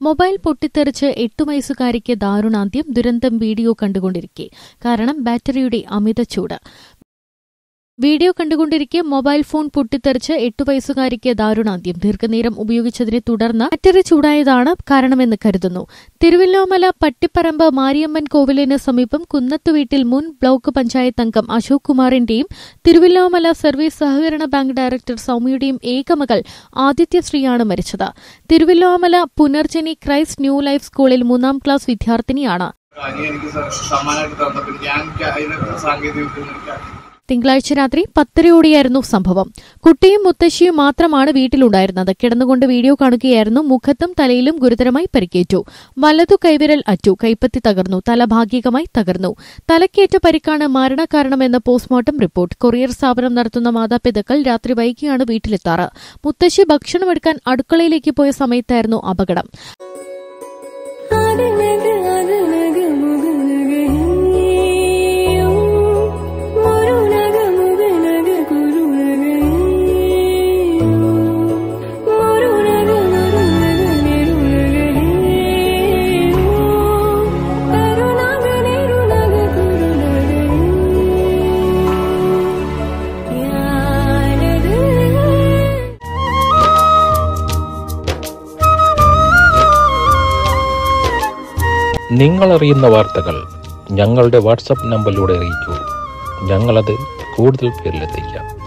Mobile പൊട്ടിത്തെറിച്ച് എട്ടു വയസ്സുകാരിക്ക് ദാരുണാന്ത്യം ദുരന്തം വീഡിയോ കണ്ടുകൊണ്ടിരിക്കെ. കാരണം ബാറ്ററിയുടെ അമിത ചൂട്. വീഡിയോ കണ്ടുകൊണ്ടിരിക്കെ മൊബൈൽ ഫോൺ പൊട്ടിത്തെറിച്ച് എട്ടു വയസ്സുകാരിക്ക് ദാരുണാന്ത്യം. ദീർഘനേരം ഉപയോഗിച്ചതിനെ തുടർന്ന് ബാറ്ററി ചൂടായതാണ് കാരണമെന്ന് കരുതുന്നു. തിരുവല്ലോമല പട്ടിപ്പറമ്പ് മാരിയമ്മൻ കോവിലിന് സമീപം കുന്നത്തുവീട്ടിൽ മുൻ ബ്ലോക്ക് പഞ്ചായത്ത് അംഗം അശോക് കുമാറിന്റെയും തിരുവല്ലോമല സർവീസ് സഹകരണ ബാങ്ക് ഡയറക്ടർ സൗമ്യയുടെയും ഏകമകൾ ആദിത്യശ്രീയാണ് മരിച്ചത്. Thiruvallomala Punarjani Christ new life സ്കൂളിൽ മൂന്നാം ക്ലാസ് വിദ്യാർത്ഥിനിയാണ്. തിങ്കളാഴ്ച രാത്രി പത്തരയോടെയായിരുന്നു സംഭവം. കുട്ടിയും മുത്തശ്ശിയും മാത്രമാണ് വീട്ടിലുണ്ടായിരുന്നത്. കിടന്നുകൊണ്ട് വീഡിയോ കാണുകയായിരുന്നു. മുഖത്തും തലയിലും ഗുരുതരമായി പരിക്കേറ്റു. വലതു കൈവിരൽ അറ്റു. കൈപ്പത്തി തകർന്നു. തല ഭാഗികമായി തകർന്നു. തലക്കേറ്റ പരിക്കാണ് മരണകാരണമെന്ന് പോസ്റ്റ്മോർട്ടം റിപ്പോർട്ട്. കൊറിയർ സ്ഥാപനം നടത്തുന്ന മാതാപിതാക്കൾ രാത്രി വൈകിയാണ് വീട്ടിലെത്താറ്. മുത്തശ്ശി ഭക്ഷണമെടുക്കാൻ അടുക്കളയിലേക്ക് പോയ സമയത്തായിരുന്നു അപകടം. നിങ്ങളറിയുന്ന വാർത്തകൾ ഞങ്ങളുടെ വാട്സപ്പ് നമ്പറിലൂടെ അറിയിക്കൂ. ഞങ്ങളത് കൂടുതൽ പേരിലെത്തിക്കാം.